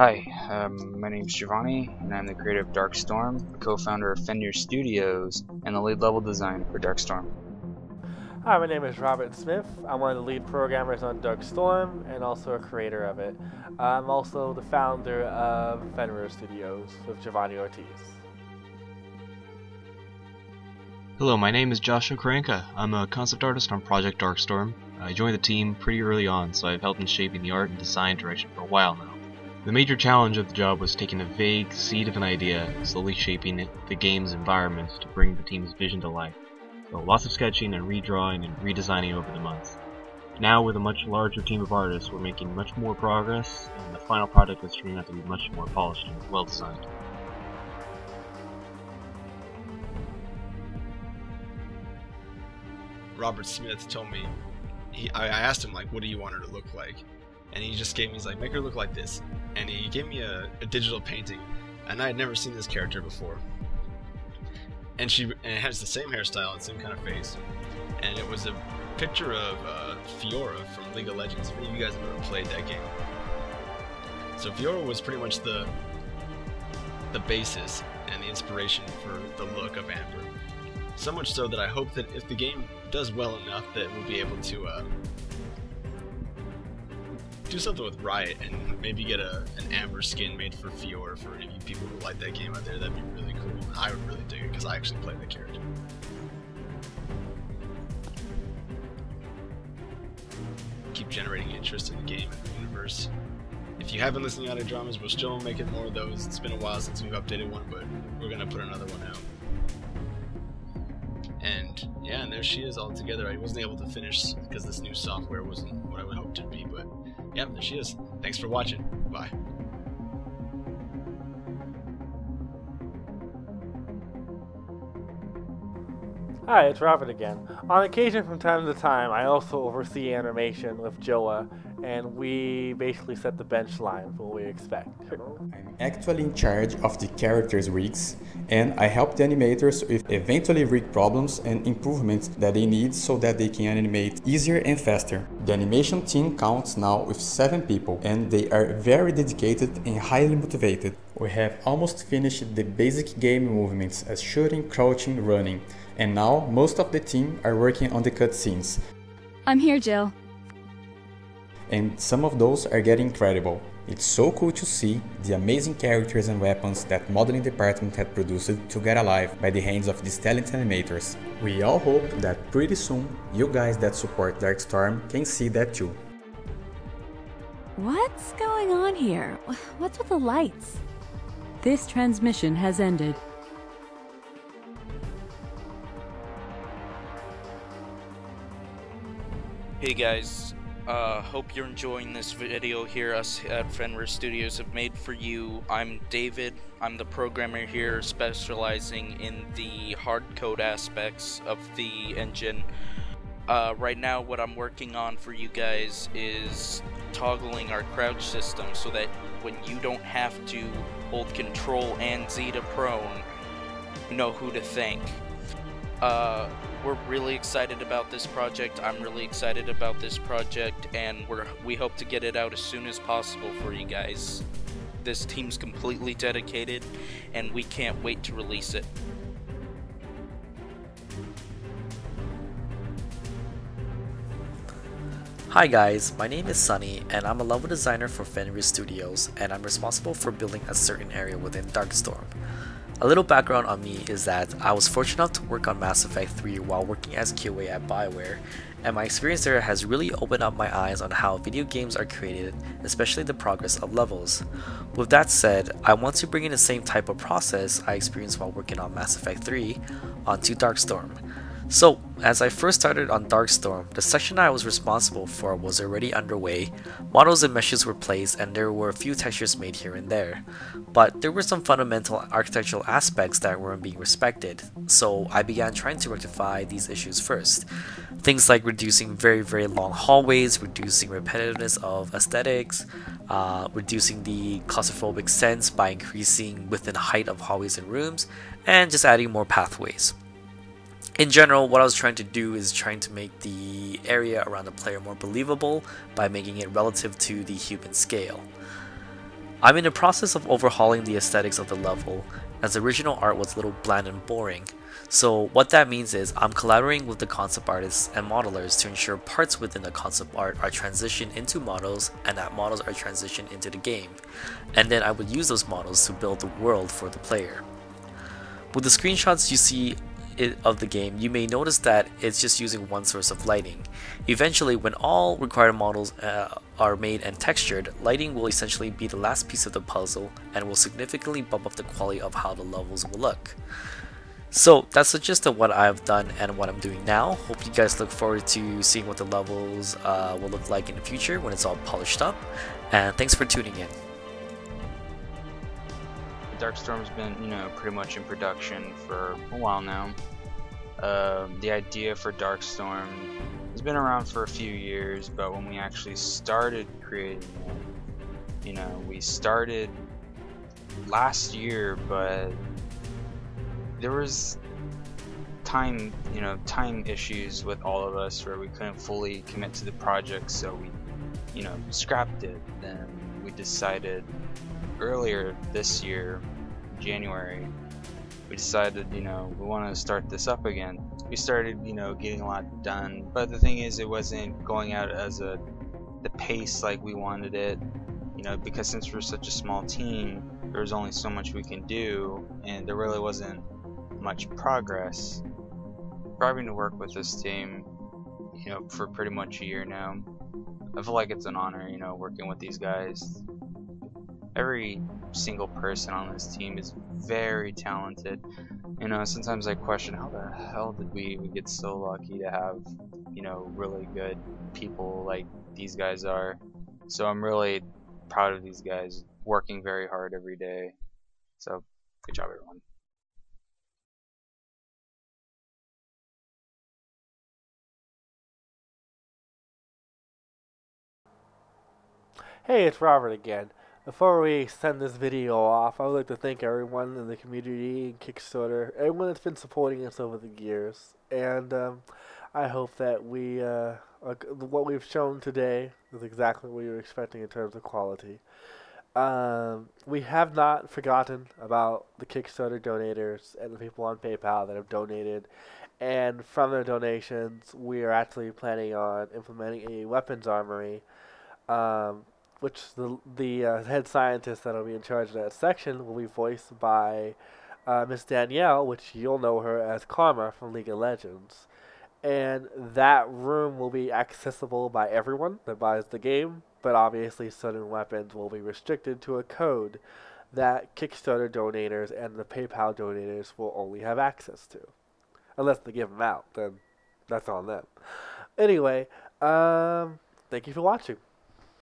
Hi, um, my is Javonni, and I'm the creator of Darkstorm, the co-founder of Fenrir Studios, and the lead level designer for Darkstorm. Hi, my name is Robert Smith. I'm one of the lead programmers on Darkstorm and also a creator of it. I'm also the founder of Fenrir Studios with Javonni Ortiz. Hello, my name is Joshua Karanka. I'm a concept artist on Project Darkstorm. I joined the team pretty early on, so I've helped in shaping the art and design direction for a while now. The major challenge of the job was taking a vague seed of an idea slowly shaping the game's environment to bring the team's vision to life. So lots of sketching and redrawing and redesigning over the months. Now with a much larger team of artists, we're making much more progress, and the final product is turning out to be much more polished and well designed. Robert Smith told me, he, I asked him like, what do you want her to look like? And he just gave me, he's like, make her look like this. And he gave me a, a digital painting, and I had never seen this character before. And she, and it has the same hairstyle and same kind of face. And it was a picture of uh, Fiora from League of Legends. If any of you guys have ever played that game. So Fiora was pretty much the the basis and the inspiration for the look of Amber. So much so that I hope that if the game does well enough that we'll be able to uh, do something with Riot and maybe get a, an Amber skin made for Fiora for any people who like that game out there. That'd be really cool. I would really dig it because I actually play the character. Keep generating interest in the game and the universe. If you haven't listened to of dramas, we're still making more of those. It's been a while since we've updated one, but we're gonna put another one out. And yeah, and there she is all together. I wasn't able to finish because this new software wasn't what I would hope to be, but yeah, there she is. Thanks for watching. Bye. Hi, it's Robert again. On occasion, from time to time, I also oversee animation with Joao, and we basically set the bench line for what we expect. I'm actually in charge of the characters rigs, and I help the animators with eventually rig problems and improvements that they need so that they can animate easier and faster. The animation team counts now with 7 people, and they are very dedicated and highly motivated. We have almost finished the basic game movements as shooting, crouching, running, and now most of the team are working on the cutscenes. I'm here, Jill. And some of those are getting incredible. It's so cool to see the amazing characters and weapons that modeling department had produced to get alive by the hands of these talented animators. We all hope that pretty soon you guys that support Darkstorm can see that too. What's going on here? What's with the lights? This transmission has ended. Hey guys, uh, hope you're enjoying this video here us at Fenrir Studios have made for you. I'm David, I'm the programmer here specializing in the hard code aspects of the engine. Uh, right now what I'm working on for you guys is toggling our crouch system so that when you don't have to hold control and Z to prone, you know who to thank. Uh, we're really excited about this project. I'm really excited about this project, and we're we hope to get it out as soon as possible for you guys. This team's completely dedicated, and we can't wait to release it. Hi guys, my name is Sonny and I'm a level designer for Fenrir Studios and I'm responsible for building a certain area within Darkstorm. A little background on me is that I was fortunate enough to work on Mass Effect 3 while working as QA at Bioware, and my experience there has really opened up my eyes on how video games are created, especially the progress of levels. With that said, I want to bring in the same type of process I experienced while working on Mass Effect 3 onto Darkstorm. So, as I first started on Darkstorm, the section I was responsible for was already underway, models and meshes were placed, and there were a few textures made here and there. But there were some fundamental architectural aspects that weren't being respected, so I began trying to rectify these issues first. Things like reducing very, very long hallways, reducing repetitiveness of aesthetics, uh, reducing the claustrophobic sense by increasing width and height of hallways and rooms, and just adding more pathways in general, what I was trying to do is trying to make the area around the player more believable by making it relative to the human scale. I'm in the process of overhauling the aesthetics of the level, as the original art was a little bland and boring. So what that means is I'm collaborating with the concept artists and modelers to ensure parts within the concept art are transitioned into models and that models are transitioned into the game. And then I would use those models to build the world for the player. With the screenshots you see of the game, you may notice that it's just using one source of lighting. Eventually, when all required models uh, are made and textured, lighting will essentially be the last piece of the puzzle and will significantly bump up the quality of how the levels will look. So that's the gist of what I've done and what I'm doing now. Hope you guys look forward to seeing what the levels uh, will look like in the future when it's all polished up. And thanks for tuning in. Darkstorm's been, you know, pretty much in production for a while now. Uh, the idea for Darkstorm has been around for a few years, but when we actually started creating it, you know, we started last year, but there was time, you know, time issues with all of us where we couldn't fully commit to the project, so we, you know, scrapped it. Then we decided earlier this year, January, we decided, you know, we want to start this up again. We started, you know, getting a lot done, but the thing is, it wasn't going out as a the pace like we wanted it, you know, because since we're such a small team, there was only so much we can do, and there really wasn't much progress. Having to work with this team, you know, for pretty much a year now. I feel like it's an honor, you know, working with these guys. Every single person on this team is very talented. You know, sometimes I question how the hell did we, we get so lucky to have, you know, really good people like these guys are. So I'm really proud of these guys working very hard every day. So good job everyone. Hey, it's Robert again. Before we send this video off, I would like to thank everyone in the community, and Kickstarter, everyone that's been supporting us over the years. And um, I hope that we, uh, what we've shown today is exactly what you're expecting in terms of quality. Um, we have not forgotten about the Kickstarter donators and the people on PayPal that have donated. And from their donations, we are actually planning on implementing a weapons armory um, which the the uh, head scientist that'll be in charge of that section will be voiced by uh, Miss Danielle, which you'll know her as Karma from League of Legends. And that room will be accessible by everyone that buys the game, but obviously certain weapons will be restricted to a code that Kickstarter donators and the PayPal donators will only have access to. Unless they give them out, then that's on them. Anyway, um, thank you for watching.